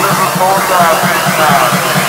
Liverpool Diabetes Now.